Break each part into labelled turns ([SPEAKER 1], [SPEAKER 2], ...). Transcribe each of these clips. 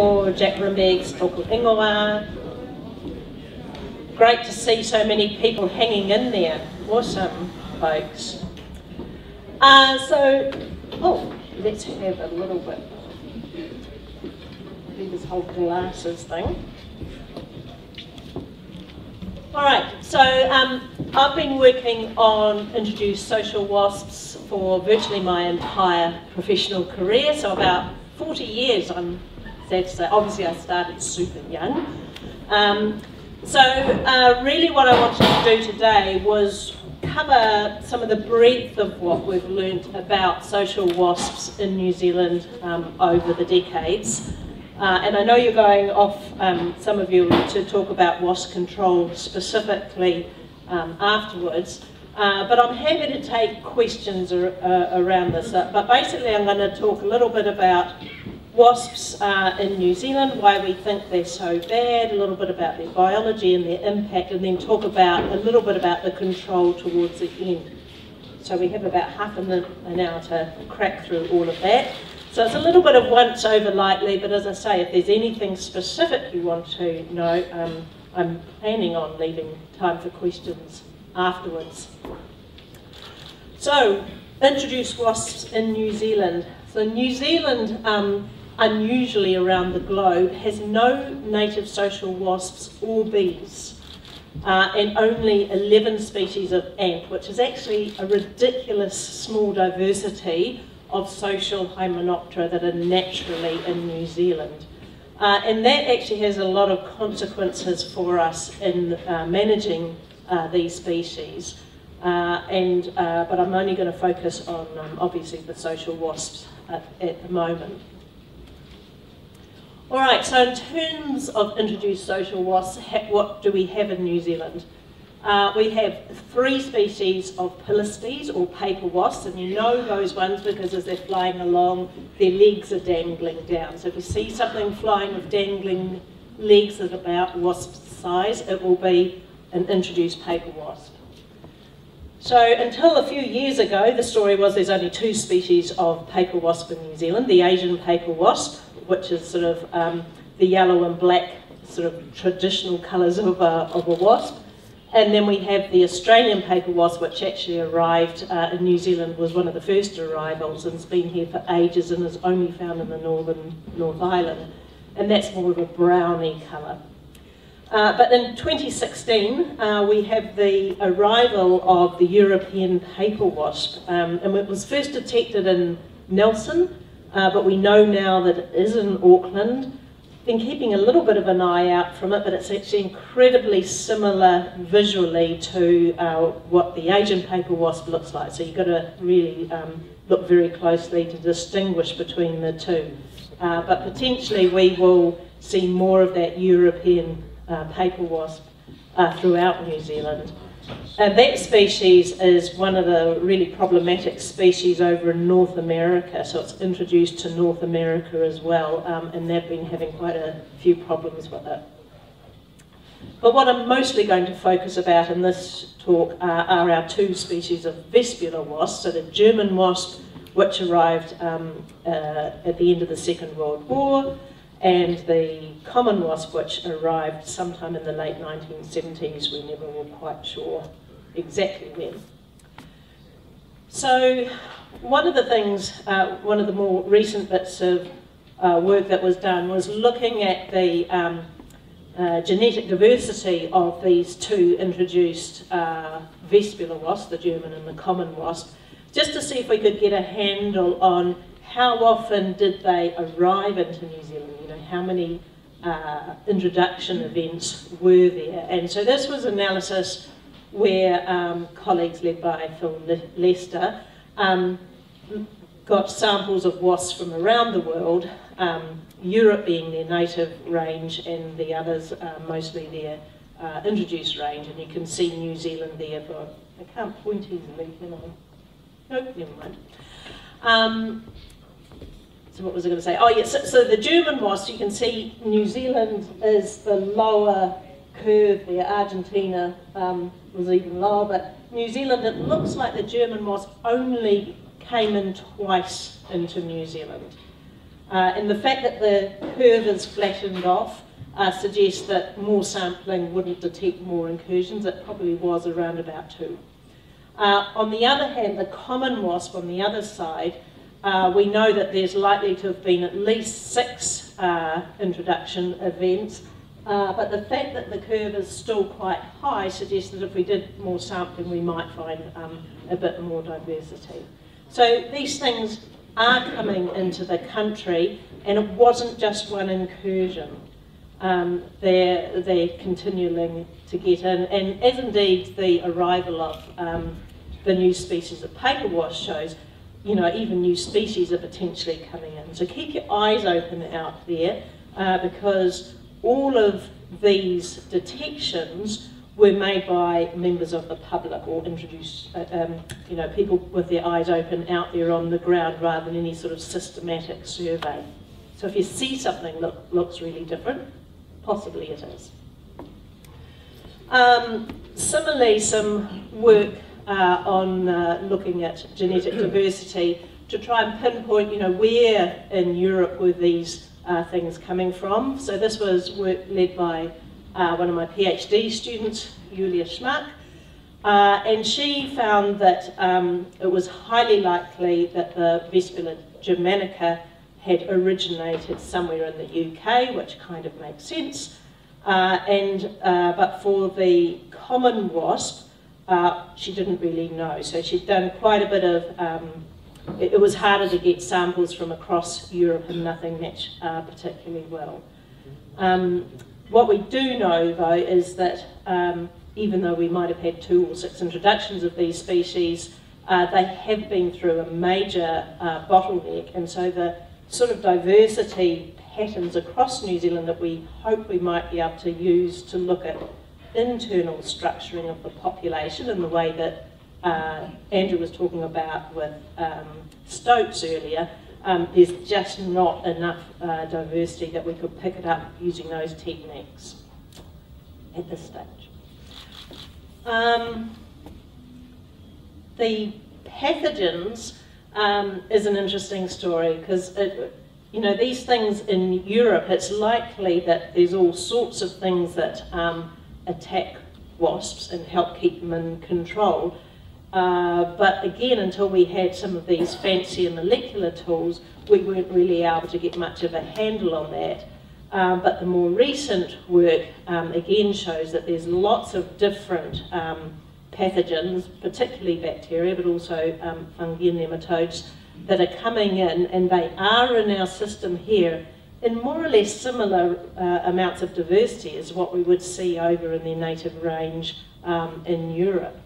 [SPEAKER 1] Jacqueline Beggs, tōku ingoa. Great to see so many people hanging in there. Awesome, folks. Uh, so, oh, let's have a little bit. Do this whole glasses thing. All right, so um, I've been working on introduced social wasps for virtually my entire professional career, so about 40 years I'm sad. Obviously I started super young. Um, so uh, really what I wanted to do today was cover some of the breadth of what we've learnt about social wasps in New Zealand um, over the decades. Uh, and I know you're going off, um, some of you, to talk about wasp control specifically um, afterwards. Uh, but I'm happy to take questions ar uh, around this. Uh, but basically I'm going to talk a little bit about wasps uh, in New Zealand, why we think they're so bad, a little bit about their biology and their impact, and then talk about a little bit about the control towards the end. So we have about half an hour to crack through all of that. So it's a little bit of once over lightly, but as I say, if there's anything specific you want to know, um, I'm planning on leaving time for questions afterwards. So, introduce wasps in New Zealand. So New Zealand, um, unusually around the globe, has no native social wasps or bees. Uh, and only 11 species of ant, which is actually a ridiculous small diversity of social Hymenoptera that are naturally in New Zealand. Uh, and that actually has a lot of consequences for us in uh, managing uh, these species. Uh, and, uh, but I'm only going to focus on, um, obviously, the social wasps at, at the moment. All right, so in terms of introduced social wasps, what do we have in New Zealand? Uh, we have three species of Polistes or paper wasps, and you know those ones because as they're flying along, their legs are dangling down. So if you see something flying with dangling legs at about wasp size, it will be an introduced paper wasp. So until a few years ago, the story was there's only two species of paper wasp in New Zealand, the Asian paper wasp, which is sort of um, the yellow and black sort of traditional colours of a, of a wasp, and then we have the Australian paper wasp, which actually arrived uh, in New Zealand, was one of the first arrivals and has been here for ages and is only found in the northern North Island. And that's more of a browny colour. Uh, but in 2016, uh, we have the arrival of the European paper wasp. Um, and it was first detected in Nelson, uh, but we know now that it is in Auckland been keeping a little bit of an eye out from it, but it's actually incredibly similar visually to uh, what the Asian paper wasp looks like. So you've got to really um, look very closely to distinguish between the two. Uh, but potentially we will see more of that European uh, paper wasp uh, throughout New Zealand. And that species is one of the really problematic species over in North America, so it's introduced to North America as well, um, and they've been having quite a few problems with it. But what I'm mostly going to focus about in this talk uh, are our two species of Vespula wasps, so the German wasp, which arrived um, uh, at the end of the Second World War, and the common wasp, which arrived sometime in the late 1970s, we never were quite sure exactly when. So one of the things, uh, one of the more recent bits of uh, work that was done was looking at the um, uh, genetic diversity of these two introduced uh, Vespula wasps, the German and the common wasp, just to see if we could get a handle on how often did they arrive into New Zealand You know, how many uh, introduction events were there. And so this was analysis where um, colleagues led by Phil Lester um, got samples of wasps from around the world, um, Europe being their native range and the others uh, mostly their uh, introduced range. And you can see New Zealand there for, I can't point easily, can I? Nope, never mind. Um, so what was I going to say? Oh, yes, so, so, the German wasp, you can see New Zealand is the lower curve there. Argentina um, was even lower, but New Zealand, it looks like the German wasp only came in twice into New Zealand. Uh, and the fact that the curve is flattened off uh, suggests that more sampling wouldn't detect more incursions. It probably was around about two. Uh, on the other hand, the common wasp on the other side, uh, we know that there's likely to have been at least six uh, introduction events, uh, but the fact that the curve is still quite high suggests that if we did more sampling, we might find um, a bit more diversity. So these things are coming into the country, and it wasn't just one incursion. Um, they're, they're continuing to get in, and as indeed the arrival of um, the new species of paper wasp shows, you know, even new species are potentially coming in. So keep your eyes open out there, uh, because all of these detections were made by members of the public or introduced, uh, um, you know, people with their eyes open out there on the ground rather than any sort of systematic survey. So if you see something that look, looks really different, possibly it is. Um, similarly, some work uh, on uh, looking at genetic diversity to try and pinpoint, you know, where in Europe were these uh, things coming from. So this was work led by uh, one of my PhD students, Julia Schmack, uh, and she found that um, it was highly likely that the Vespula germanica had originated somewhere in the UK, which kind of makes sense. Uh, and uh, but for the common wasp, uh, she didn't really know. So she'd done quite a bit of. Um, it, it, was harder to get samples from across Europe, and nothing matched uh, particularly well. Um, what we do know, though, is that um, even though we might have had two or six introductions of these species, uh, they have been through a major uh, bottleneck, and so the sort of diversity patterns across New Zealand that we hope we might be able to use to look at internal structuring of the population in the way that uh, Andrew was talking about with um, stoats earlier, um, there's just not enough uh, diversity that we could pick it up using those techniques at this stage. Um, the pathogens um, is an interesting story because you know these things in Europe it's likely that there's all sorts of things that um, attack wasps and help keep them in control uh, but again, until we had some of these fancier molecular tools, we weren't really able to get much of a handle on that. Um, but the more recent work um, again shows that there's lots of different um, pathogens, particularly bacteria, but also um, fungi and nematodes, that are coming in, and they are in our system here in more or less similar uh, amounts of diversity as what we would see over in their native range um, in Europe.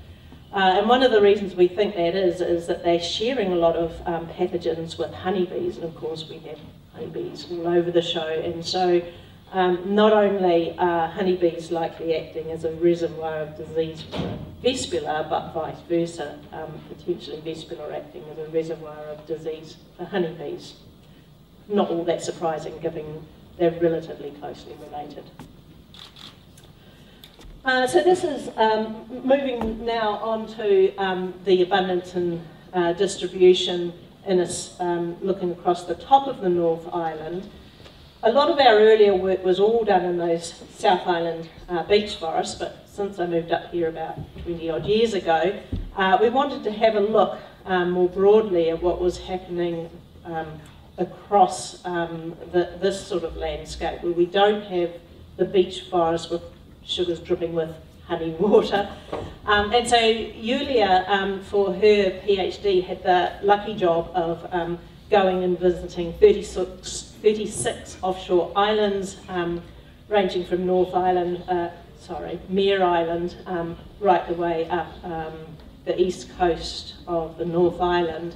[SPEAKER 1] Uh, and one of the reasons we think that is, is that they're sharing a lot of um, pathogens with honeybees, and of course we have honeybees all over the show, and so um, not only are honeybees likely acting as a reservoir of disease for Vespula, but vice versa, um, potentially Vespula acting as a reservoir of disease for honeybees. Not all that surprising given they're relatively closely related. Uh, so this is um, moving now on to um, the abundance and uh, distribution in a, um, looking across the top of the North Island. A lot of our earlier work was all done in those South Island uh, beech forests, but since I moved up here about 20 odd years ago, uh, we wanted to have a look um, more broadly at what was happening um, across um, the, this sort of landscape, where we don't have the beech forest with sugars dripping with honey water. Um, and so Julia, um, for her PhD, had the lucky job of um, going and visiting 36, 36 offshore islands, um, ranging from North Island, uh, sorry, Mayor Island, um, right the way up the east coast of the North Island.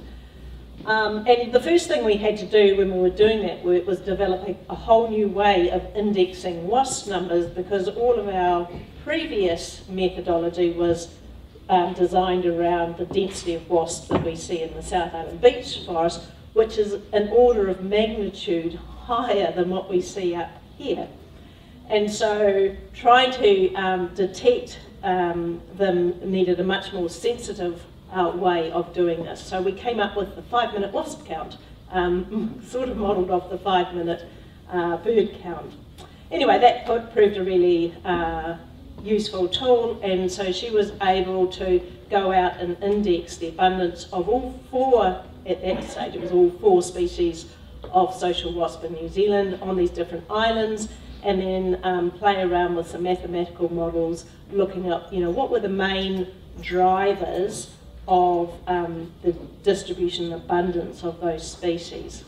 [SPEAKER 1] Um, and the first thing we had to do when we were doing that work was developing a whole new way of indexing WASP numbers because all of our previous methodology was um, designed around the density of wasps that we see in the South Island beech forest, which is an order of magnitude higher than what we see up here. And so trying to um, detect um, them needed a much more sensitive uh, way of doing this. So we came up with the five minute wasp count um, sort of modelled off the five minute uh, bird count. Anyway, that proved a really uh, useful tool, and so she was able to go out and index the abundance of all four, at that stage it was all four species of social wasp in New Zealand on these different islands, and then um, play around with some mathematical models looking up, you know, what were the main drivers of um, the distribution and abundance of those species.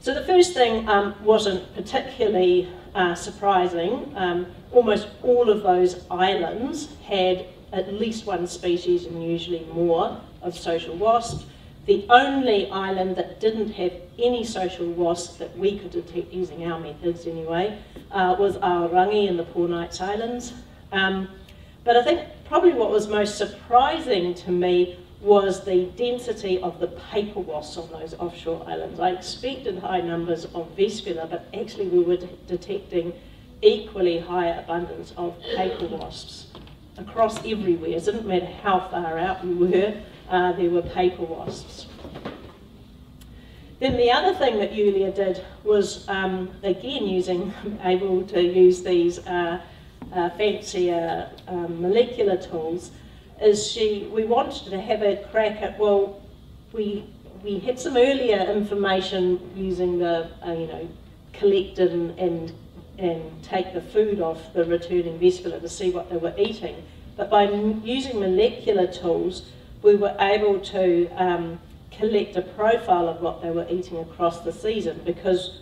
[SPEAKER 1] So the first thing um, wasn't particularly uh, surprising. Um, almost all of those islands had at least one species and usually more of social wasp. The only island that didn't have any social wasp that we could detect using our methods anyway uh, was Aorangi in the Poor Knights Islands. Um, but I think probably what was most surprising to me was the density of the paper wasps on those offshore islands. I expected high numbers of Vespula, but actually we were detecting equally high abundance of paper wasps across everywhere. It didn't matter how far out we were, uh, there were paper wasps. Then the other thing that Yulia did was, um, again, using able to use these uh, uh, fancier um, molecular tools, is she, we wanted to have a crack at, well, we, we had some earlier information using the, uh, you know, collect and, and, and take the food off the returning Vespula to see what they were eating. But by using molecular tools, we were able to um, collect a profile of what they were eating across the season because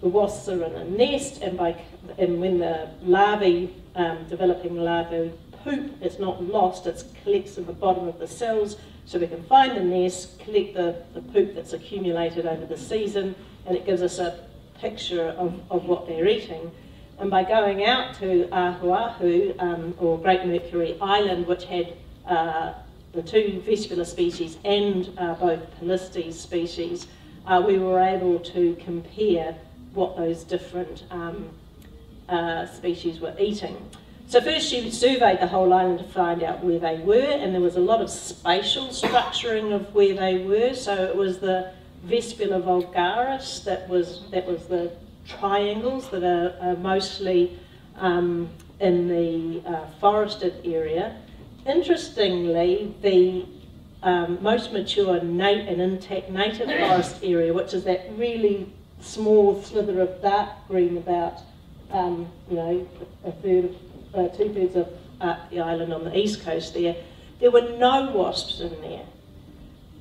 [SPEAKER 1] the wasps are in a nest and, by, and when the larvae, um, developing larvae poop, it's not lost, it collects at the bottom of the cells, so we can find the nest, collect the, the poop that's accumulated over the season, and it gives us a picture of, of what they're eating. And by going out to Ahuahu, um, or Great Mercury Island, which had uh, the two Vespula species and uh, both Polistes species, uh, we were able to compare what those different um, uh, species were eating. So first she surveyed the whole island to find out where they were, and there was a lot of spatial structuring of where they were. So it was the Vespula vulgaris that was that was the triangles that are, are mostly um, in the uh, forested area. Interestingly, the um, most mature and intact native forest area, which is that really small slither of dark green about, um, you know, a third of uh, two-thirds of uh, the island on the east coast there, there were no wasps in there.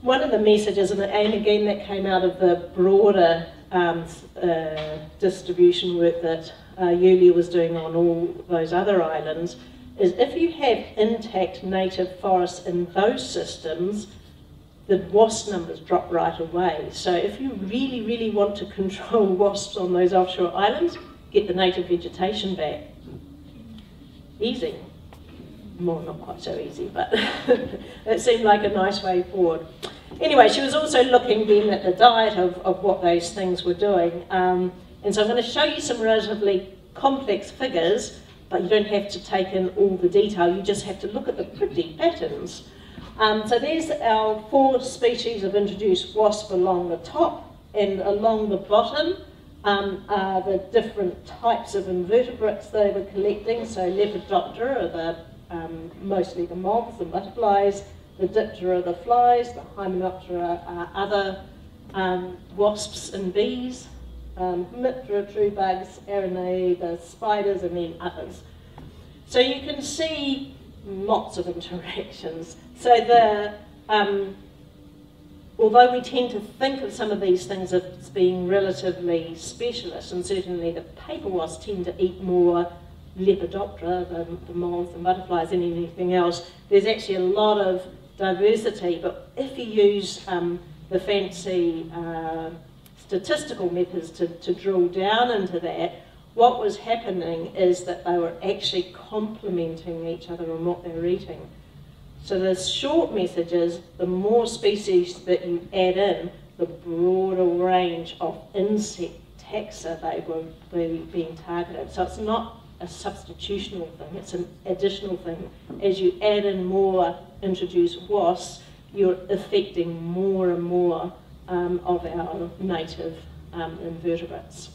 [SPEAKER 1] One of the messages, and, again that came out of the broader um, uh, distribution work that uh, Yulia was doing on all those other islands, is if you have intact native forests in those systems, the wasp numbers drop right away. So if you really, really want to control wasps on those offshore islands, get the native vegetation back easy. Well, not quite so easy, but it seemed like a nice way forward. Anyway, she was also looking then at the diet of, of what those things were doing. Um, and so I'm going to show you some relatively complex figures, but you don't have to take in all the detail, you just have to look at the pretty patterns. Um, so there's our four species of introduced wasp along the top, and along the bottom um, are the different types of invertebrates they were collecting. So Lepidoptera are the, um, mostly the moths and butterflies, the Diptera are the flies, the Hymenoptera are other um, wasps and bees, um, Hemiptera, true bugs, Araneae, the spiders, and then others. So you can see lots of interactions. So the um, although we tend to think of some of these things as being relatively specialist, and certainly the paper wasps tend to eat more Lepidoptera, the, the moths and butterflies, than anything else, there's actually a lot of diversity, but if you use um, the fancy uh, statistical methods to, to drill down into that, what was happening is that they were actually complementing each other on what they were eating. So the short message is the more species that you add in, the broader range of insect taxa they were being targeted. So it's not a substitutional thing, it's an additional thing. As you add in more introduced wasps, you're affecting more and more um, of our native um, invertebrates.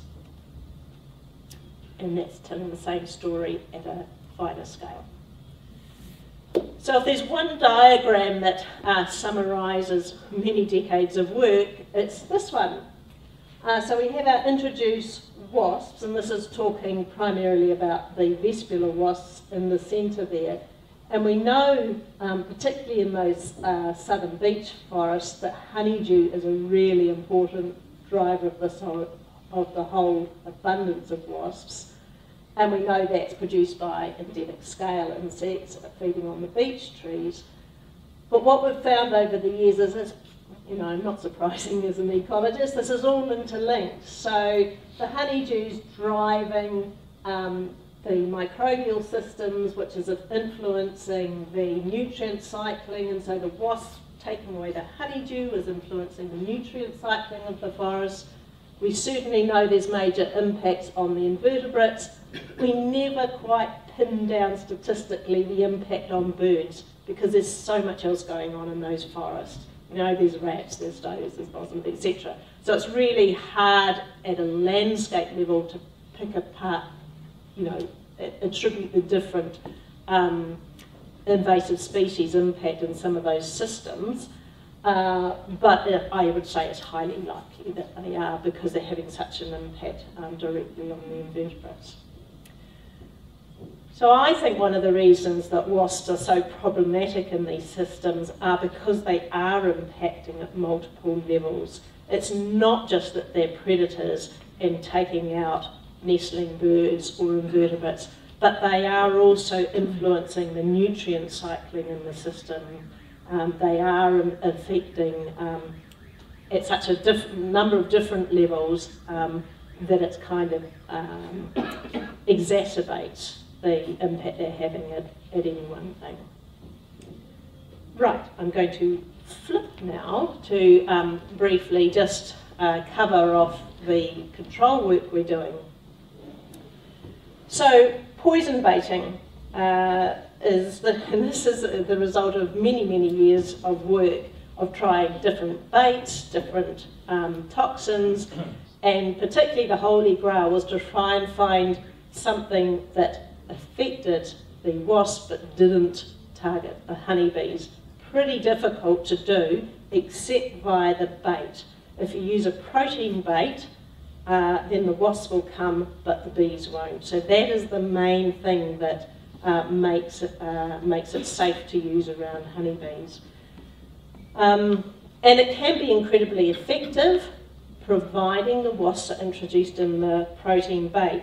[SPEAKER 1] And that's telling the same story at a finer scale. So if there's one diagram that uh, summarises many decades of work, it's this one. Uh, so we have our introduced wasps, and this is talking primarily about the Vespula wasps in the centre there. And we know, um, particularly in those uh, southern beech forests, that honeydew is a really important driver of, this whole, of the whole abundance of wasps. And we know that's produced by endemic scale insects feeding on the beech trees. But what we've found over the years is, you know, not surprising as an ecologist, this is all interlinked. So the honeydew's driving um, the microbial systems, which is influencing the nutrient cycling, and so the wasp taking away the honeydew is influencing the nutrient cycling of the forest. We certainly know there's major impacts on the invertebrates. We never quite pin down statistically the impact on birds because there's so much else going on in those forests. You know, there's rats, there's does, there's possums, etc. So it's really hard at a landscape level to pick apart you know, attribute the different um, invasive species impact in some of those systems. Uh, but it, I would say it's highly likely that they are because they're having such an impact um, directly on the invertebrates. So I think one of the reasons that wasps are so problematic in these systems are because they are impacting at multiple levels. It's not just that they're predators and taking out nestling birds or invertebrates, but they are also influencing the nutrient cycling in the system. Um, they are affecting um, at such a number of different levels um, that it's kind of um, exacerbates the impact they're having at, at any one thing. Right, I'm going to flip now to um, briefly just uh, cover off the control work we're doing so poison baiting uh, is, the, and this is the result of many, many years of work of trying different baits, different um, toxins, and particularly the holy grail was to try and find something that affected the wasp but didn't target the honeybees. Pretty difficult to do except via the bait. If you use a protein bait, uh, then the wasps will come, but the bees won't. So that is the main thing that uh, makes, it, uh, makes it safe to use around honeybees. Um, and it can be incredibly effective, providing the wasps are introduced in the protein bait.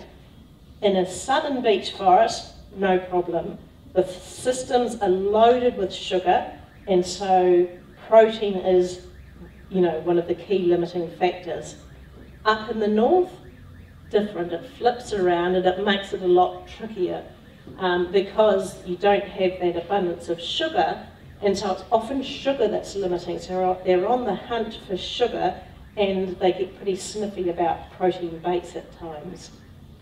[SPEAKER 1] In a southern beech forest, no problem. The systems are loaded with sugar, and so protein is, you know, one of the key limiting factors. Up in the north, different. It flips around and it makes it a lot trickier um, because you don't have that abundance of sugar and so it's often sugar that's limiting. So they're on the hunt for sugar and they get pretty sniffy about protein baits at times.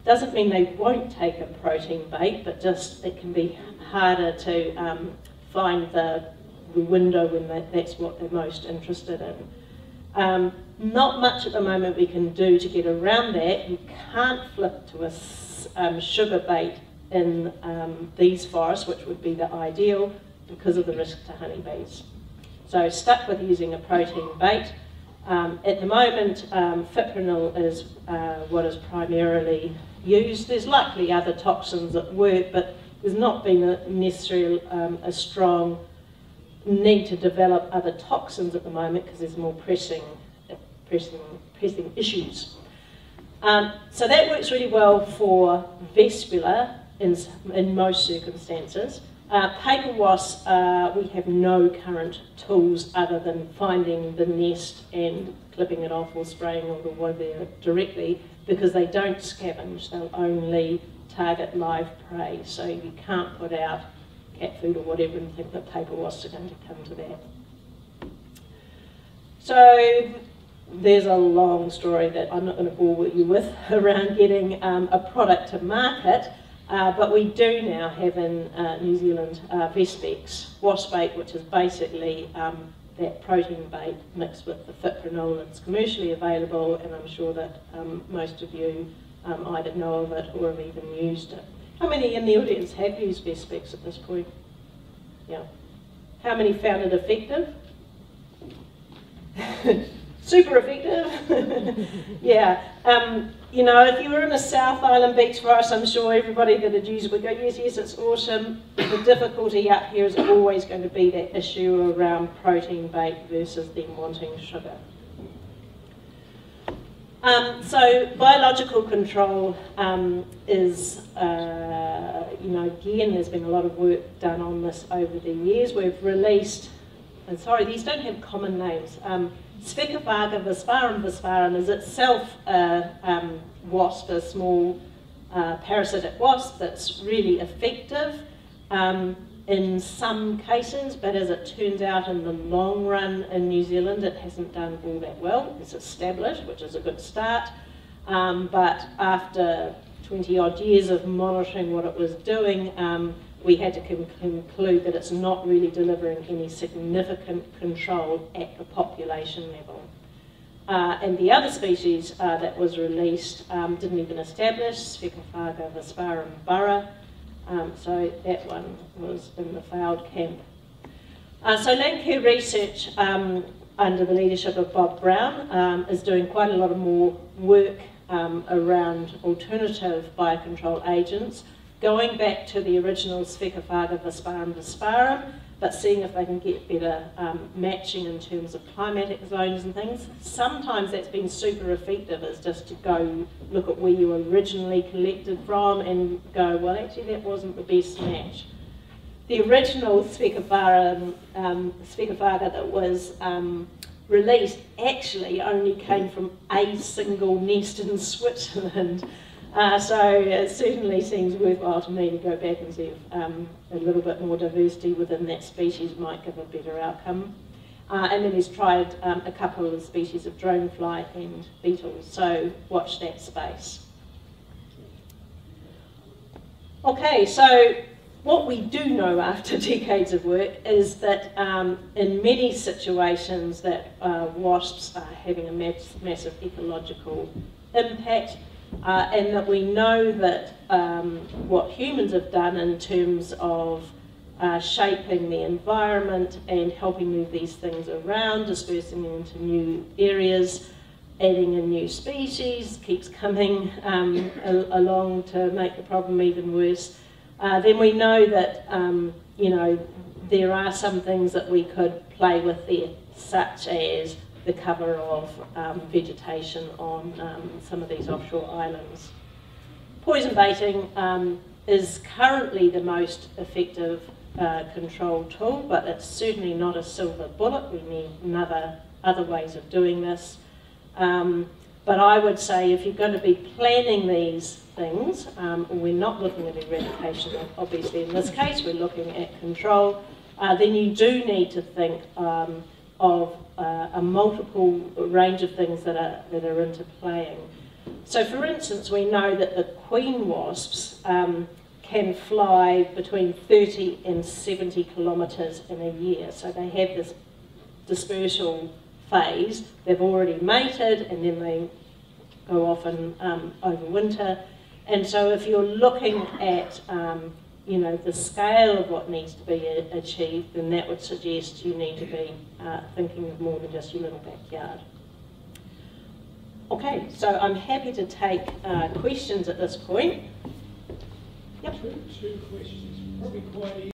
[SPEAKER 1] Doesn't mean they won't take a protein bait, but just it can be harder to um, find the, window when that, that's what they're most interested in. Um, not much at the moment we can do to get around that. You can't flip to a um, sugar bait in um, these forests, which would be the ideal because of the risk to honeybees. So stuck with using a protein bait. Um, at the moment, um, fipronil is uh, what is primarily used. There's likely other toxins at work, but there's not been a, necessarily um, a strong need to develop other toxins at the moment because there's more pressing, pressing, pressing issues. Um, so that works really well for Vespula in, in most circumstances. Uh, paper wasps, uh, we have no current tools other than finding the nest and clipping it off or spraying or whatever directly because they don't scavenge, they'll only target live prey. So you can't put out cat food or whatever and think that paper wasps are going to come to that. So there's a long story that I'm not going to bore you with around getting um, a product to market, uh, but we do now have in uh, New Zealand uh, Vespex wasp bait, which is basically um, that protein bait mixed with the fipronil that's commercially available, and I'm sure that um, most of you um, either know of it or have even used it. How many in the audience have used Vespex at this point? Yeah. How many found it effective? Super effective. yeah. Um, you know, if you were in a South Island beech forest, I'm sure everybody that had used it would go, yes, yes, it's awesome. The difficulty up here is always going to be that issue around protein bait versus them wanting sugar. Um, so biological control um, is, uh, you know, again, there's been a lot of work done on this over the years. We've released, and sorry, these don't have common names. Um, Sphecophaga vesparum vesparum is itself a um, wasp, a small uh, parasitic wasp that's really effective um, in some cases, but as it turns out in the long run in New Zealand, it hasn't done all that well. It's established, which is a good start, um, but after 20 odd years of monitoring what it was doing, um, we had to conclude that it's not really delivering any significant control at the population level. Uh, and the other species uh, that was released um, didn't even establish, Sphecophaga vesparum burra, um, so that one was in the failed camp. Uh, so Landcare Research, um, under the leadership of Bob Brown, um, is doing quite a lot of more work um, around alternative biocontrol agents going back to the original Sphecophaga vesparum vesparum, but seeing if they can get better um, matching in terms of climatic zones and things. Sometimes that's been super effective, is just to go look at where you originally collected from and go, well, actually that wasn't the best match. The original Sphecophaga, um, that was um, released actually only came from a single nest in Switzerland. Uh, so it certainly seems worthwhile to me to go back and see if um, a little bit more diversity within that species might give a better outcome. Uh, and then he's tried um, a couple of species of dronefly and beetles, so watch that space. Okay, so what we do know after decades of work is that um, in many situations that uh, wasps are having a mass massive ecological impact uh, and that we know that um, what humans have done in terms of uh, shaping the environment and helping move these things around, dispersing them into new areas, adding in new species, keeps coming um, along to make the problem even worse, uh, then we know that, um, you know, there are some things that we could play with there, such as the cover of um, vegetation on um, some of these offshore islands. Poison baiting um, is currently the most effective uh, control tool, but it's certainly not a silver bullet. We need another, other ways of doing this. Um, but I would say if you're going to be planning these things, um, we're not looking at eradication, obviously in this case, we're looking at control, uh, then you do need to think of uh, a multiple range of things that are, that are interplaying. So for instance, we know that the queen wasps um, can fly between 30 and 70 kilometres in a year. So they have this dispersal phase. They've already mated and then they go off and um, overwinter. And so if you're looking at um, you know, the scale of what needs to be achieved, then that would suggest you need to be uh, thinking of more than just your little backyard. Okay, so I'm happy to take uh, questions at this point.
[SPEAKER 2] Yep. Two, two questions, probably quite